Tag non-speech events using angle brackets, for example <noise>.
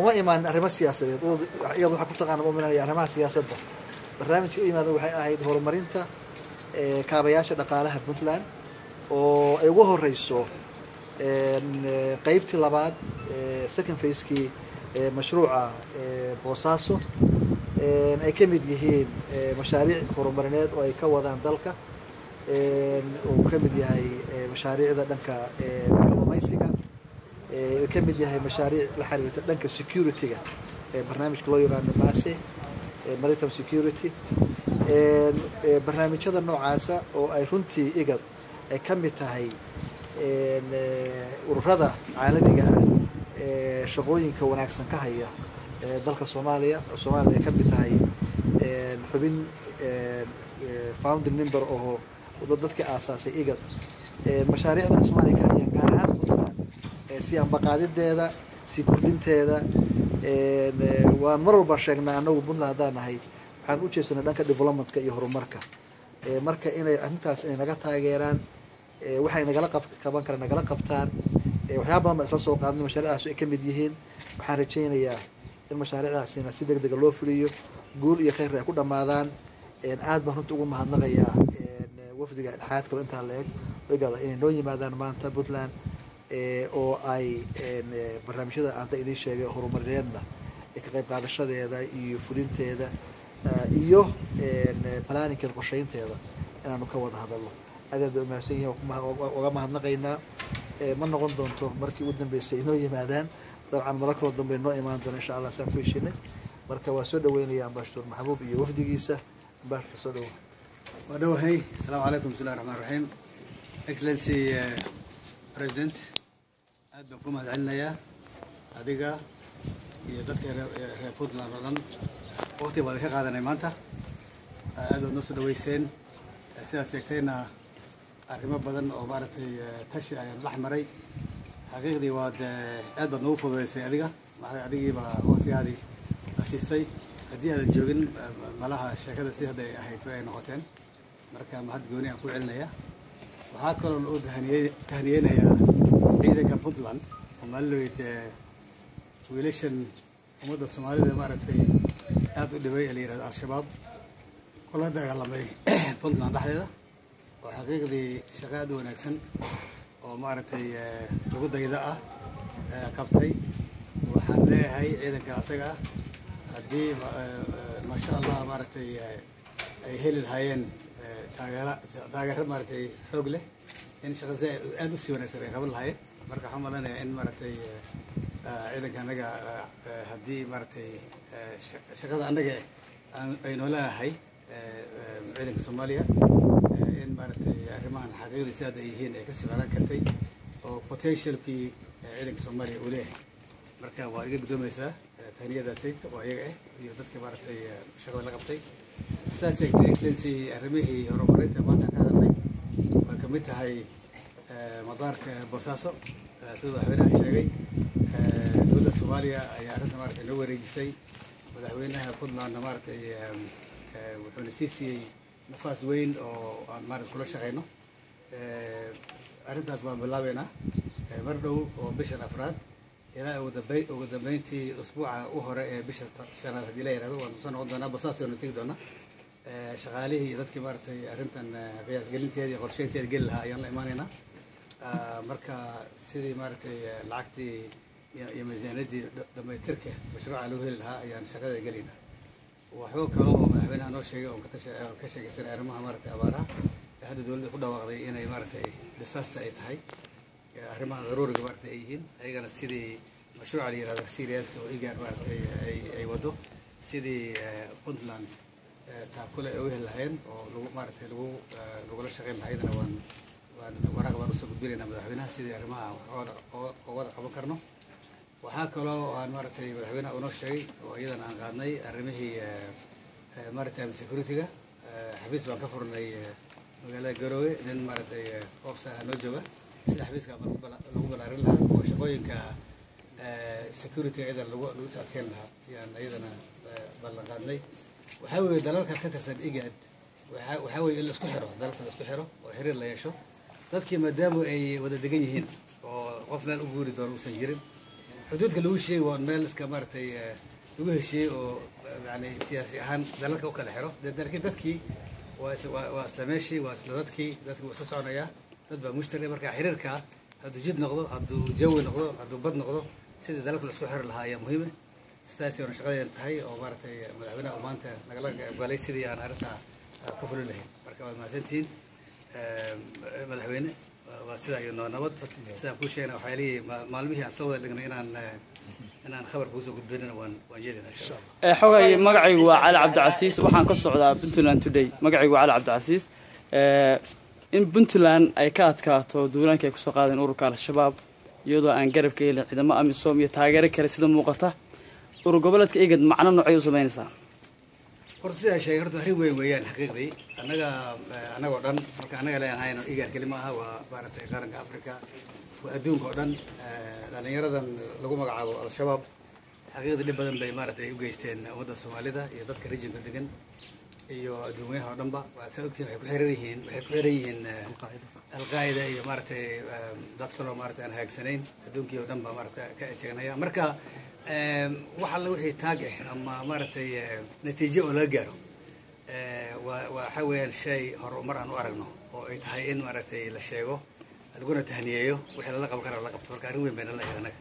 uma imaanin arrimo siyaasadeed. Iyadu waxaa ku taqaana ma imanaya arrimaha siyaasadda. Barnaamijka u yimaada waxay ahayd horumarinta kaabayaasha dhaqaalaha puntland oo ay ugu horeyso qeybtii labaad second facekii mashruuca boosaaso ay ka mid yihiin mashaariic horumarineed oo ay ka wadaan dalka uu ka mid yahay mashaariicda dhanka kalluumaysiga ka mid yahay mashaariic la xiriirta dhanka security-ga barnaamijka loo yaqaano mase maritime security. Barnaamijyada noocaasa oo ay runtii igad ay ka mid tahay ururada caalamiga ah ee shaqooyinka wanaagsan ka haya dalka soomaaliya. Oo soomaaliya ay ka mid tahay xubin founding member oo dadkii aasaasay igad mashaariicda soomaaliya ka hayaan gaar ahaan si ambaqaadideeda si kordhinteeda waan mar walba sheegnaa anagu puntland haddaan nahay. Waxaan u jeesanay dhanka developmentka iyo horumarka. Marka inay arrintaas inay naga taageeraan waxay nagala qaban karaan nagala qabtaan. Waxyaaba badan baa isla soo qaadnay mashaariicdaas ay ka mid yihiin. Waxaan rajaynayaa in mashaariicdaasina si deg dega loo fuliyo guul iyo kheyr ay ku dhammaadaan aad baan runta ugu mahadnaqayaa wafdiga dhexaad kalo intaa la eg igada inay noo yimaadaan maanta puntland oo ay barnaamijyada aanta idiin sheegay horumarineedna ka qayb qaadashadeeda iyo fulinteeda iyo planninkeeda qorsheynteeda inaanu ka wada hadalno. Aadaad ba umahadsan yihiin uga mahadnaqaynaa. Ma noqon doonto markii ugu dambeysay inoo yimaadaan dabcan mala kaloo dambe noo imaan doona insha allah saan ku marka waa soo dhaweynaya ambashadoor maxbuub iyo wafdigiisa. Ambashador soo dhawo waa dhowahay asalaamu calaykum bismillahi raxmaan raxiim excellency president aad baan ku mahad celinayaa adiga iyo dadka reer puntland oo dhan. Waqti baad ka qaadanay maanta. Aad baad noo soo dhaweyseen. Sidaad sheegtayna arrimo badan oo maaragtay tashi ayaan dhex maray xaqiiqdii waad aad baad noogu fududaysay adiga. Adigiiba waqtigaadii la siisay. Haddii aadan joogin malaha sheekada si hadday ahayd ay noqoteen. Marka mahad gooni aan ku celinaya waxaa kaloo loo tahniyeynayaa ciidanka puntland oo maaliloweyd wiilashan ummadda soomaalida maaragtay aada u dhibay ee la yihahdo al-shabaab. Kula dagaalamay <clears throat> puntland dhexdeeda oo xaqiiqdii shaqo aad u wanaagsan oo maaragtay lagu dayda ah qabtay. Waxaan leeyahay ciidanka asaga ah haddii maasha allah maaragtay ay heli lahaayeen taageero maaragtay xoog leh. In shaqa aada u sii wanaagsan ay qaban lahaayeen marka waxaan maleynayaa in maaragtay ciidanka annaga haddii maaragtay shaqada annaga ay nooleenahay ciidanka soomaaliya in maaragtay arrimahan xaqiiqdii si hadda ay yihiin ay ka sii fiicnaan kartay oo potentialkii ciidanka soomaaliya uu leeyahay marka waa iga guddoomaysaa tahniyada sayta waa iyaga ah iyo dadka maaragtay shaqada la qabtay. Sidaad sheegtay excellency arrimihii horumarinta maanta ka hadalnay waa ka mid tahay madaarka boosaaso sida madaxweynaha sheegay. Dowladda soomaaliya ayaa arrinta maaragtay noo wareejisay. Madaxweynaha puntlandna maaragtay wuxuuna sii siiyey nafaas weyn oo aan maaragta kula shaqeyno. Arrintaas baan bilaabeynaa. Mar dhow oo bishan afraad ilaa ugu dambeyn ugu dambeyntii usbuuca u hore ee bisha shanaad haddii la yihahdo waan soo noqon doonaa bosaas waanu tegi doonaa. Shaqaalihii iyo dadkii maaragtay arrintan qiyaasgelinteeda iyo qorsheynteeda geli lahaa ayaan la imaanaynaa marka sidii maaragtay lacagtii iyo miisaaniyadii dhamaytirka mashruuca lagu heli lahaa ayaan shaqada gelaynaa waxba kale oo madaxweynaha noo sheegay oon ka sheegaysanay arrimaha maaragtay abaaraha. Hadda dowladda ku dhawaaqday inay maaragtay disaster ay tahay arrimaha daruuriga maaragtay ay yihiin ayagana sidii mashruuca la yihahdo seriaska oo igaan maaragtay ay wado sidii puntland taakule ay u heli lahayn oo lagu maaragtay lagu lagula shaqeyn lahaydana waan waan waraaq baan u soo gudbinaynaa madaxweynaha sidii arrimaha oo wada qaban karno. Waxaa kaloo aan maaragtay madaxweynaha unoo sheegay oo iyadana aan qaadnay arrimihii maritime security-ga xafiis baan ka furnay magaalada garoowe nin maaragtay ofsaha noo jooga sida xafiiska lagu balaarin lahaa oo shaqooyinka security iyada lagu is adkeyn lahaa ayaan iyadana ballan qaadnay. Waxaa weeye dalalka ka tirsan igad. Waxaa weeye in la isku xiro dalalka la isku xiro oo xiriir la yeesho. Dadkii maadaama ay wada degan yihiin oo qof meel u guuri doono uusan jirin. Xuduudka lagu heshiiyey waa meel iska maaragtay eh, lagu heshiiyey oo yani siyaasi ahaan dalalka u kala xiro. Laakiin dadkii waa is- waa waa isla meeshii waa isla dadkii dadki waa isla soconaya دبا مشتري مركا حريركا هادو جد نقضو هادو جو نقضو هادو بد نقضو سيدي ذلك الأسبوع حرر لها يا مهمة. ستاسي وأنا شغالي انتهي أو بارتي ملعبنا أو مانتا نقل لك بغالي سيدي أنا عرفتا كفلو لهي بركا ما زنتين ملعبنا. وسيدا يونو نبض. سيدا كوشي أنا وحالي معلمي أنا صور لك أنا أنا خبر بوزو قد بيننا وان إن شاء الله. إيه، حوغي مقعي وعلى عبد العسيس وحان على بنتو لأن مقعي وعلى عبد العسيس إيه، in puntland ay ka adkaato duulaanka ay ku soo qaadeen ururka al-shabaab iyadoo aan garab ka helin ciidamo amisom iyo taageero kale sida muuqata urur goboleedka igad macno noocay u samaynaysaa. Horta sidaa horta arrin weyn weeyaan xaqiiqdii. Annaga eh, annagoo dhan marka annaga leenahayno igaar keli maaha waa maaragtay qaranka africa waa adduunka oo dhan eh, dhallinyaradan lagu magacaabo al-shabaab. Xaqiiqdii dhib badan bay maaragtay u geysteen ummadda soomaalida iyo dadka regionka degan iyo adduunyaha oo dhanba waa saa ogtiin waxay ku xiran yihiin waxay ku xiran yihiin eh, alqaa'ida iyo maaragtay eh, dad kaloo maaragtay aan hagaagsanayn adduunkii oo dhan ba maaragtay ka sheeganaya marka eh, wax alla wixii taag ah ama maaragtay natiijo oo laga gaaro waa waxa weeyaan shay horumar aan u aragno oo ay tahay in maaragtay la sheego laguna tahniyeeyo wixii lala qaban kara la qabto. Marka arrin weyn bayna la anaga